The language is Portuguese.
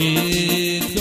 que